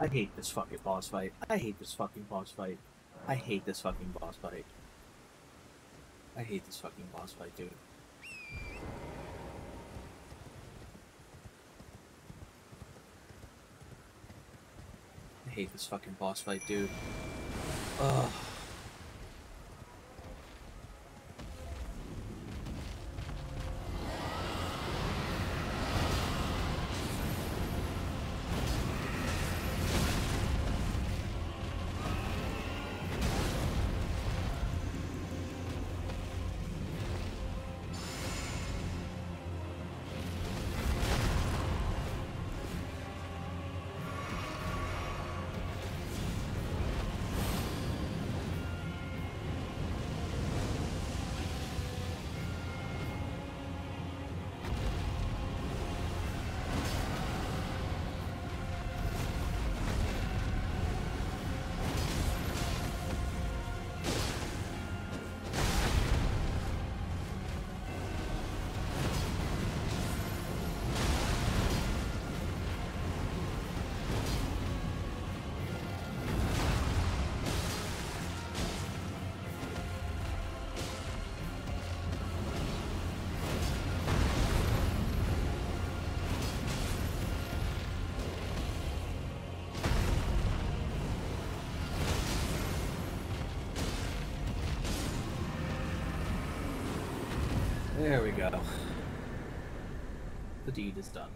I hate this fucking boss fight. I hate this fucking boss fight. I hate this fucking boss fight. I hate this fucking boss fight, dude. I hate this fucking boss fight, dude. Ugh. There we go. The deed is done.